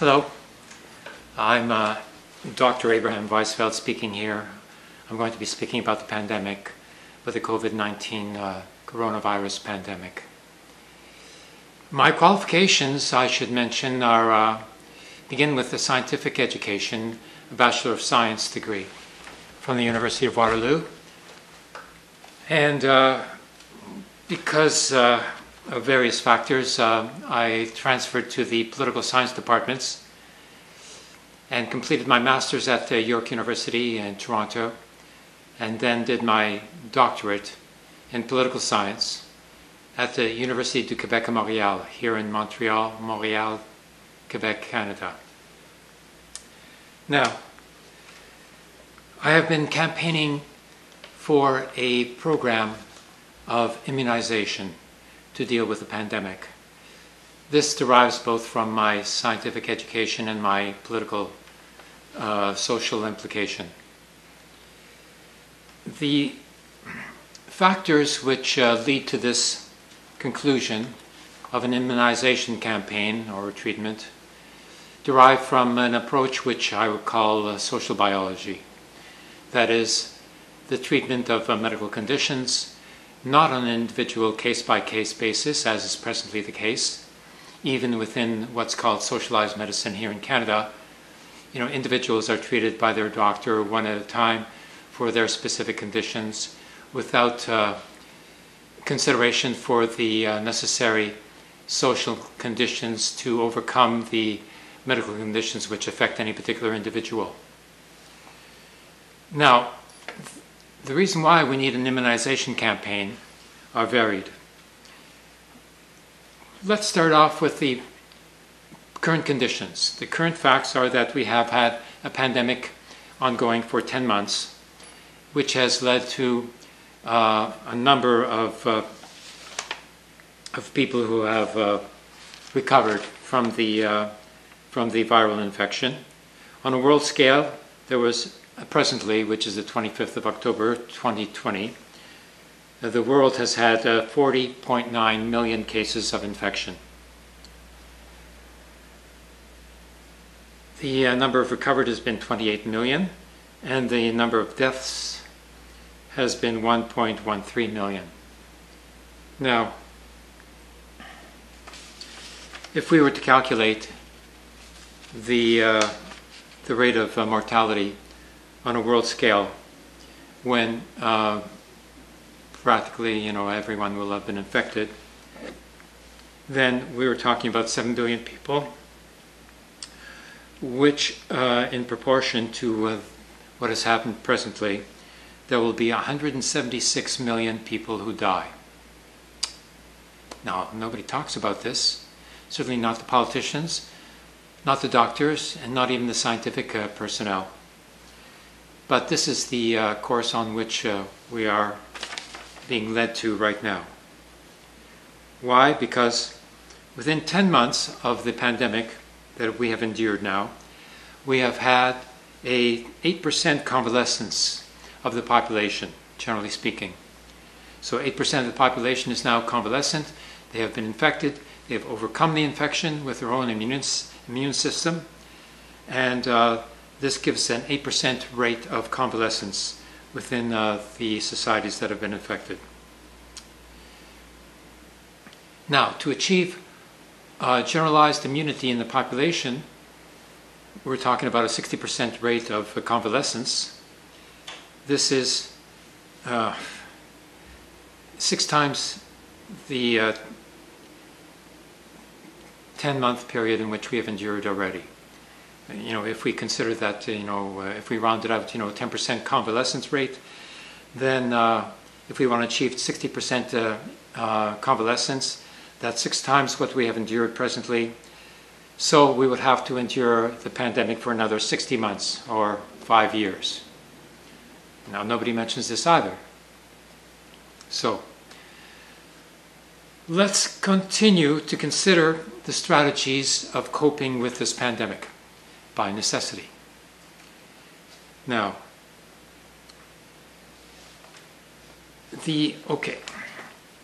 Hello, I'm uh, Dr. Abraham Weizfeld speaking here. I'm going to be speaking about the pandemic with the COVID 19 uh, coronavirus pandemic. My qualifications, I should mention, are uh, begin with a scientific education, a Bachelor of Science degree from the University of Waterloo. And uh, because uh, various factors, uh, I transferred to the political science departments and completed my master's at York University in Toronto, and then did my doctorate in political science at the Université du Québec à Montréal, here in Montreal, Montreal, Quebec, Canada. Now, I have been campaigning for a program of immunization to deal with the pandemic. This derives both from my scientific education and my political uh, social implication. The factors which uh, lead to this conclusion of an immunization campaign or treatment derive from an approach which I would call uh, social biology. That is, the treatment of uh, medical conditions not on an individual case by case basis, as is presently the case, even within what's called socialized medicine here in Canada. You know, individuals are treated by their doctor one at a time for their specific conditions without uh, consideration for the uh, necessary social conditions to overcome the medical conditions which affect any particular individual. Now, the reason why we need an immunization campaign are varied. Let's start off with the current conditions. The current facts are that we have had a pandemic ongoing for 10 months, which has led to uh, a number of, uh, of people who have uh, recovered from the, uh, from the viral infection. On a world scale, there was presently, which is the 25th of October 2020, uh, the world has had uh, 40.9 million cases of infection. The uh, number of recovered has been 28 million, and the number of deaths has been 1.13 million. Now, if we were to calculate the, uh, the rate of uh, mortality on a world scale when uh, practically, you know, everyone will have been infected, then we were talking about 7 billion people, which uh, in proportion to uh, what has happened presently, there will be 176 million people who die. Now, nobody talks about this, certainly not the politicians, not the doctors, and not even the scientific uh, personnel. But this is the uh, course on which uh, we are being led to right now. Why? Because within 10 months of the pandemic that we have endured now, we have had a 8% convalescence of the population, generally speaking. So 8% of the population is now convalescent. They have been infected. They have overcome the infection with their own immune, immune system. And uh, this gives an 8% rate of convalescence within uh, the societies that have been affected. Now, to achieve uh, generalized immunity in the population, we're talking about a 60% rate of uh, convalescence. This is uh, six times the uh, 10 month period in which we have endured already you know, if we consider that, you know, uh, if we round it out, you know, 10% convalescence rate, then uh, if we want to achieve 60% uh, uh, convalescence, that's six times what we have endured presently. So we would have to endure the pandemic for another 60 months or five years. Now, nobody mentions this either. So, let's continue to consider the strategies of coping with this pandemic by necessity. Now, the okay,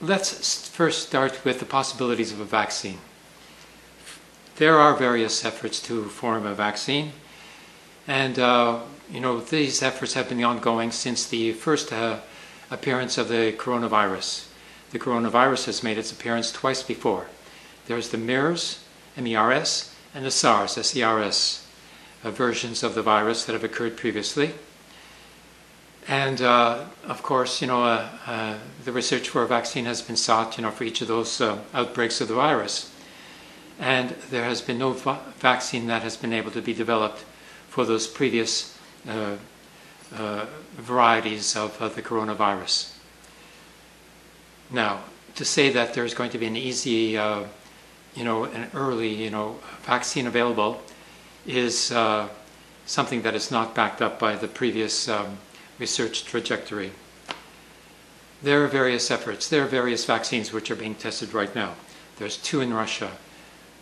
let's first start with the possibilities of a vaccine. there are various efforts to form a vaccine, and uh, you know these efforts have been ongoing since the first uh, appearance of the coronavirus. The coronavirus has made its appearance twice before. There's the MERS, M-E-R-S, and the SARS, S-E-R-S, uh, versions of the virus that have occurred previously. And uh, of course, you know, uh, uh, the research for a vaccine has been sought, you know, for each of those uh, outbreaks of the virus. And there has been no va- vaccine that has been able to be developed for those previous uh, varieties of the coronavirus. Now, to say that there's going to be an easy, you know, an early, you know, vaccine available is something that is not backed up by the previous um, research trajectory. There are various efforts. There are various vaccines which are being tested right now. There's two in Russia.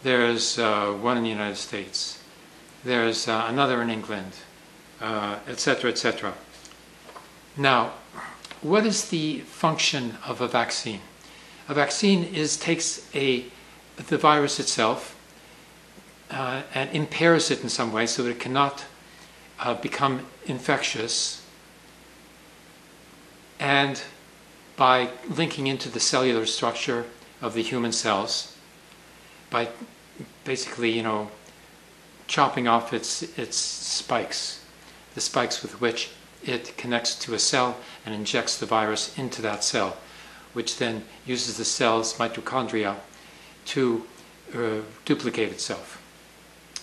There's uh, one in the United States. There's uh, another in England, etc., uh, etc. Et now, what is the function of a vaccine? A vaccine is takes a the virus itself uh, and impairs it in some way so that it cannot uh, become infectious and by linking into the cellular structure of the human cells, by basically, you know, chopping off its, its spikes, the spikes with which it connects to a cell and injects the virus into that cell, which then uses the cell's mitochondria to uh, duplicate itself.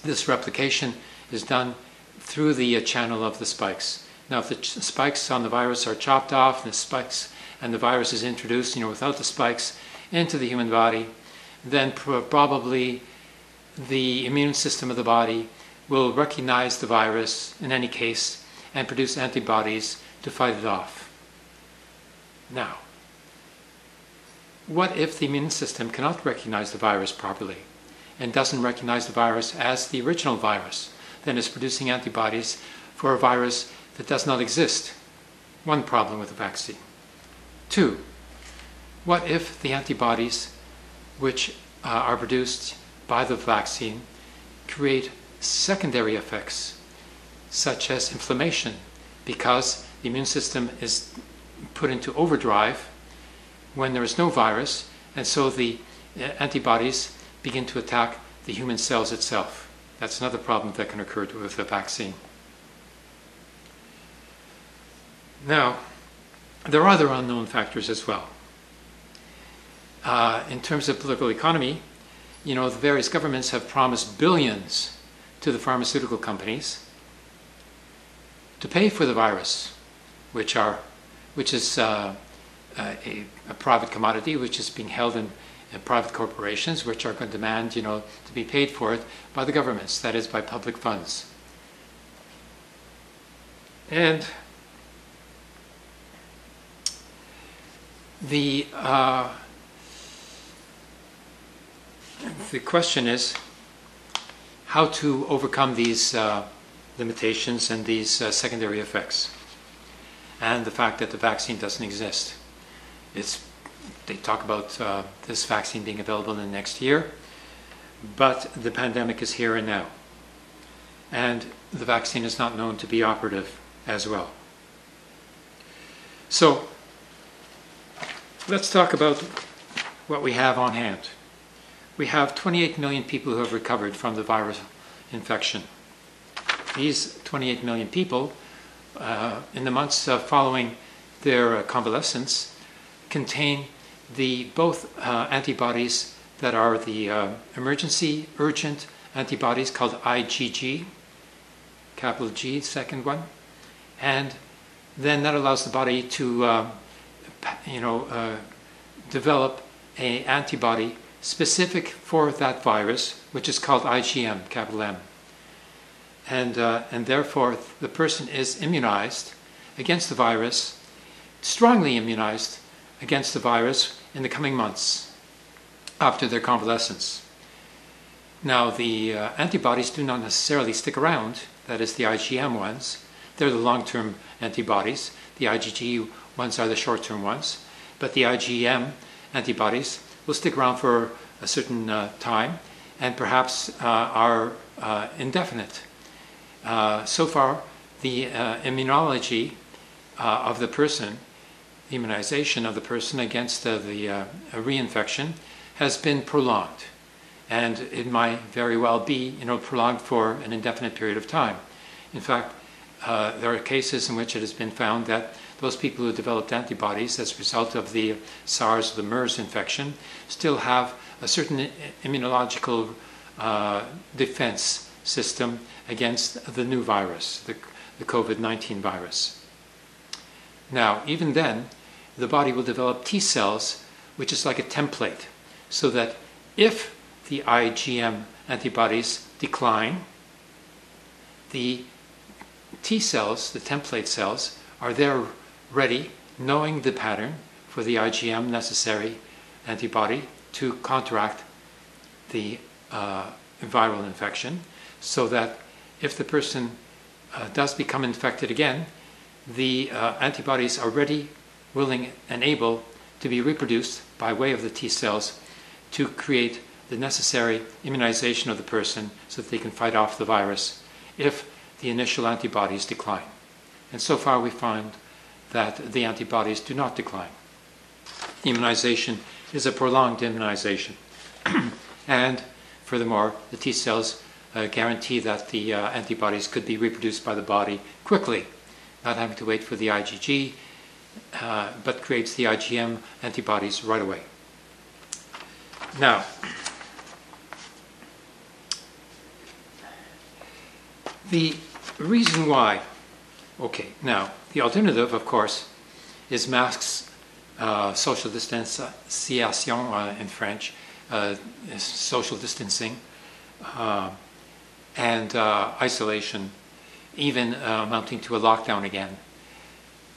This replication is done through the uh, channel of the spikes. Now, if the spikes on the virus are chopped off, and the spikes and the virus is introduced, you know, without the spikes into the human body, then pr- probably the immune system of the body will recognize the virus in any case and produce antibodies to fight it off. Now, what if the immune system cannot recognize the virus properly and doesn't recognize the virus as the original virus, then is producing antibodies for a virus that does not exist. One problem with the vaccine. Two, what if the antibodies which uh, are produced by the vaccine create secondary effects, such as inflammation, because the immune system is put into overdrive when there is no virus, and so the uh, antibodies begin to attack the human cells itself. That's another problem that can occur with the vaccine. Now, there are other unknown factors as well. Uh, in terms of political economy, you know, the various governments have promised billions to the pharmaceutical companies to pay for the virus, which are, which is uh, a, a, private commodity, which is being held in, private corporations, which are going to demand, you know, to be paid for it by the governments, that is, by public funds. And The, uh, the question is how to overcome these uh, limitations and these uh, secondary effects, and the fact that the vaccine doesn't exist. It's, they talk about uh, this vaccine being available in the next year, but the pandemic is here and now, and the vaccine is not known to be operative as well. So Let's talk about what we have on hand. We have 28 million people who have recovered from the virus infection. These 28 million people, uh, in the months uh, following their uh, convalescence, contain the both uh, antibodies that are the uh, emergency urgent antibodies called IgG, capital G, second one, and then that allows the body to uh, you know, uh, develop an antibody specific for that virus, which is called IgM, capital M. And, uh, and therefore, the person is immunized against the virus, strongly immunized against the virus in the coming months after their convalescence. Now, the uh, antibodies do not necessarily stick around, that is, the IgM ones. They're the long term antibodies. The IgG ones are the short term ones, but the IgM antibodies will stick around for a certain uh, time and perhaps uh, are uh, indefinite. Uh, so far, the uh, immunology of the person, immunization of the person against the reinfection, has been prolonged. And it might very well be you know, prolonged for an indefinite period of time. In fact, uh, there are cases in which it has been found that those people who developed antibodies as a result of the SARS, or the MERS infection, still have a certain immunological uh, defense system against the new virus, the, the COVID 19 virus. Now, even then, the body will develop T cells, which is like a template, so that if the IgM antibodies decline, the T cells, the template cells, are there ready, knowing the pattern for the IgM necessary antibody to counteract the uh, viral infection, so that if the person uh, does become infected again, the uh, antibodies are ready, willing, and able to be reproduced by way of the T cells to create the necessary immunization of the person so that they can fight off the virus if the initial antibodies decline. And so far we find that the antibodies do not decline. Immunization is a prolonged immunization. and furthermore, the T cells uh, guarantee that the uh, antibodies could be reproduced by the body quickly, not having to wait for the IgG, uh, but creates the IgM antibodies right away. Now, the reason why, okay, now, the alternative, of course, is masks, uh, social distanciation uh, in French, uh, social distancing, uh, and uh, isolation, even uh, amounting to a lockdown again,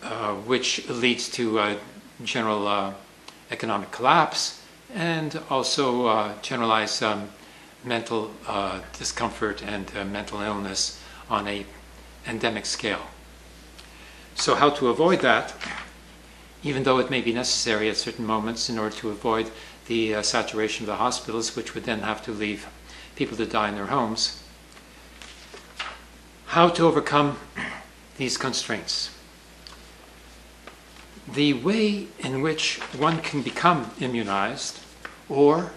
Uh, which leads to uh, general uh, economic collapse and also generalized um, mental discomfort and mental illness on a endemic scale. So how to avoid that, even though it may be necessary at certain moments in order to avoid the uh, saturation of the hospitals, which would then have to leave people to die in their homes. How to overcome these constraints. The way in which one can become immunized or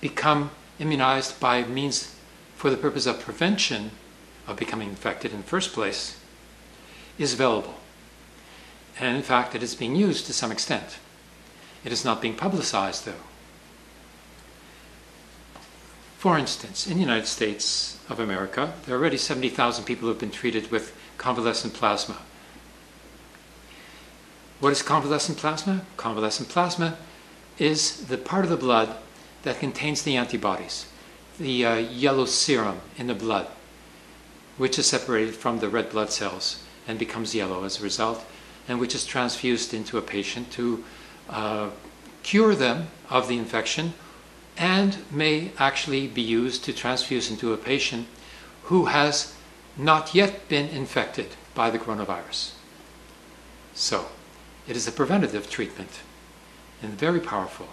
become immunized by means for the purpose of prevention of becoming infected in the first place is available. And in fact, it is being used to some extent. It is not being publicized, though. For instance, in the United States of America, there are already 70,000 people who have been treated with convalescent plasma. What is convalescent plasma? Convalescent plasma is the part of the blood that contains the antibodies the uh, yellow serum in the blood, which is separated from the red blood cells and becomes yellow as a result, and which is transfused into a patient to uh, cure them of the infection and may actually be used to transfuse into a patient who has not yet been infected by the coronavirus. So, it is a preventative treatment and very powerful.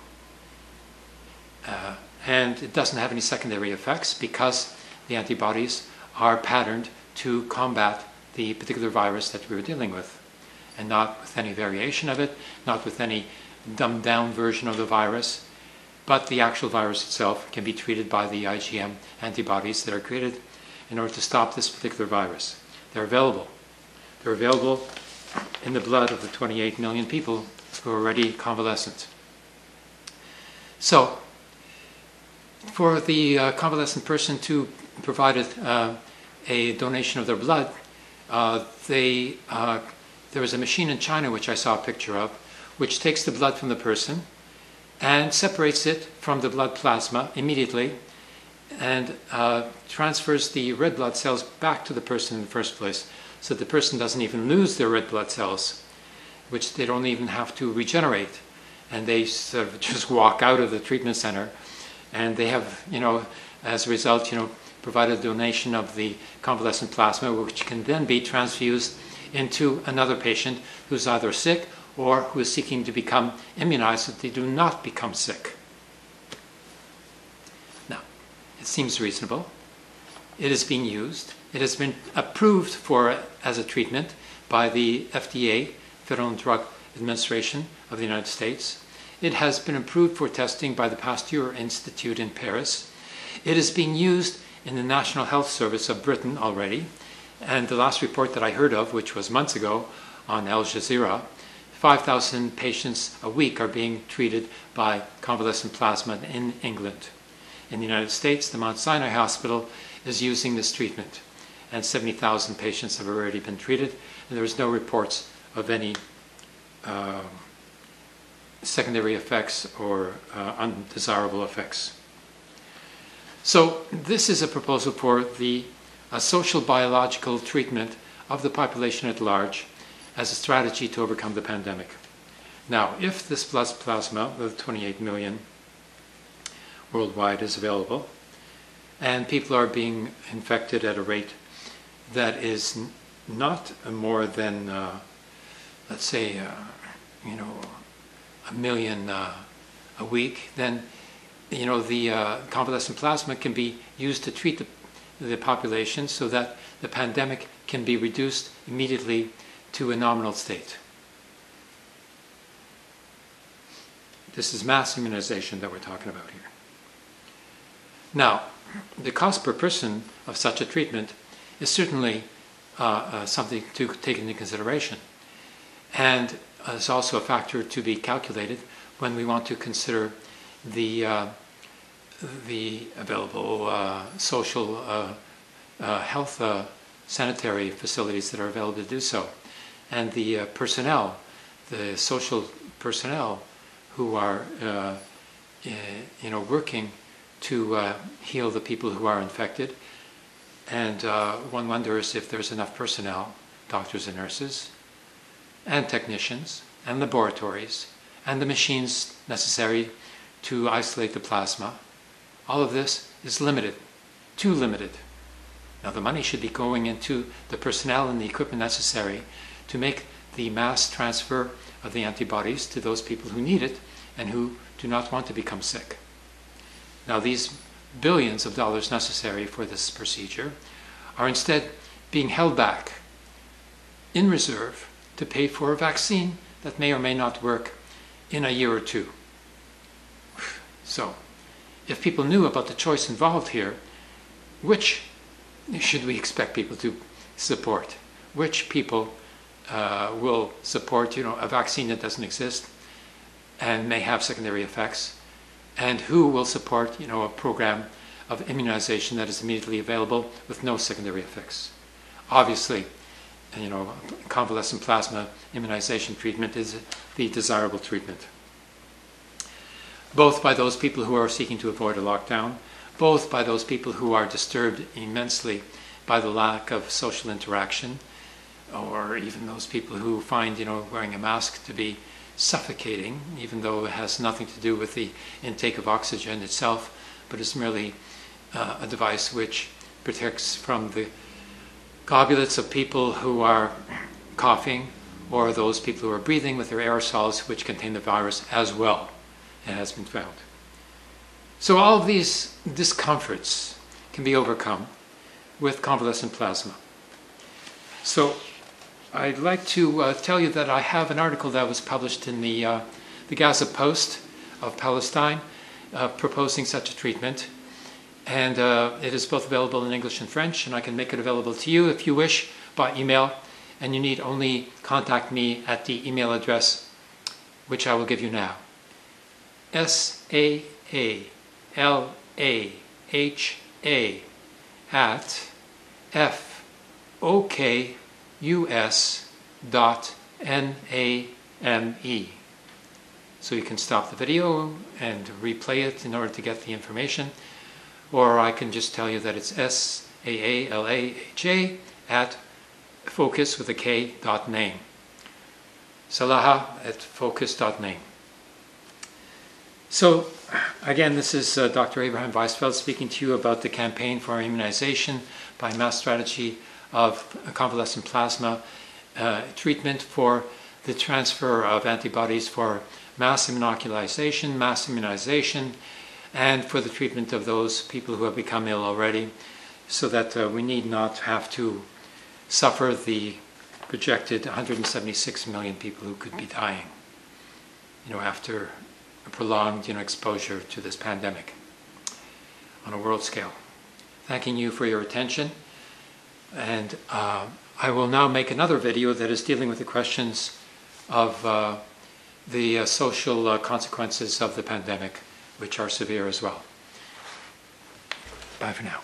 Uh, and it doesn't have any secondary effects because the antibodies are patterned to combat the particular virus that we were dealing with, and not with any variation of it, not with any dumbed down version of the virus, but the actual virus itself can be treated by the IgM antibodies that are created in order to stop this particular virus. They're available. They're available in the blood of the 28 million people who are already convalescent. So, for the uh, convalescent person to provide uh, a donation of their blood, uh, they, uh, there was a machine in China which I saw a picture of, which takes the blood from the person and separates it from the blood plasma immediately and uh, transfers the red blood cells back to the person in the first place so the person doesn't even lose their red blood cells, which they don't even have to regenerate. And they sort of just walk out of the treatment center and they have, you know, as a result, you know, provided a donation of the convalescent plasma, which can then be transfused into another patient who's either sick or who is seeking to become immunized so they do not become sick. Now, it seems reasonable. It is being used. It has been approved for as a treatment by the FDA, Federal Drug Administration of the United States. It has been approved for testing by the Pasteur Institute in Paris. It is being used in the National Health Service of Britain already. And the last report that I heard of, which was months ago on Al Jazeera, 5,000 patients a week are being treated by convalescent plasma in England. In the United States, the Mount Sinai Hospital is using this treatment, and 70,000 patients have already been treated, and there is no reports of any uh, secondary effects or uh, undesirable effects. So this is a proposal for the social biological treatment of the population at large as a strategy to overcome the pandemic. Now, if this plasma, the 28 million worldwide, is available, and people are being infected at a rate that is not more than, uh, let's say, uh, you know, a million uh, a week, then you know the uh, convalescent plasma can be used to treat the, the population so that the pandemic can be reduced immediately to a nominal state. This is mass immunization that we're talking about here. Now, the cost per person of such a treatment is certainly uh, uh, something to take into consideration. And it's also a factor to be calculated when we want to consider the, uh, the available uh, social uh, health sanitary facilities that are available to do so and the personnel, the social personnel who are, you know, working to heal the people who are infected. And uh, one wonders if there's enough personnel, doctors and nurses, and technicians, and laboratories, and the machines necessary to isolate the plasma. All of this is limited, too limited. Now, the money should be going into the personnel and the equipment necessary to make the mass transfer of the antibodies to those people who need it and who do not want to become sick. Now, these billions of dollars necessary for this procedure are instead being held back in reserve to pay for a vaccine that may or may not work in a year or two. So, if people knew about the choice involved here, which should we expect people to support? Which people uh, will support you know, a vaccine that doesn't exist and may have secondary effects, and who will support you know, a program of immunization that is immediately available with no secondary effects. Obviously, you know, convalescent plasma immunization treatment is the desirable treatment. Both by those people who are seeking to avoid a lockdown, both by those people who are disturbed immensely by the lack of social interaction or even those people who find, you know, wearing a mask to be suffocating, even though it has nothing to do with the intake of oxygen itself, but is merely uh, a device which protects from the gobulets of people who are coughing or those people who are breathing with their aerosols which contain the virus as well, it has been found. So all of these discomforts can be overcome with convalescent plasma. So I'd like to uh, tell you that I have an article that was published in the, uh, the Gaza Post of Palestine uh, proposing such a treatment. And uh, it is both available in English and French, and I can make it available to you if you wish by email. And you need only contact me at the email address which I will give you now. S A A L A H A at F O K us.name. So you can stop the video and replay it in order to get the information. Or I can just tell you that it's S-A-A-L-A-H-A at focus with a K dot name. Salaha at focus dot name. So again, this is uh, Dr. Abraham Weizfeld speaking to you about the campaign for immunization by mass strategy of convalescent plasma uh, treatment for the transfer of antibodies for mass immunoculization, mass immunization, and for the treatment of those people who have become ill already, so that uh, we need not have to suffer the projected 176 million people who could be dying, you know, after a prolonged, you know, exposure to this pandemic on a world scale. Thanking you for your attention, and uh, I will now make another video that is dealing with the questions of uh, the uh, social uh, consequences of the pandemic, which are severe as well. Bye for now.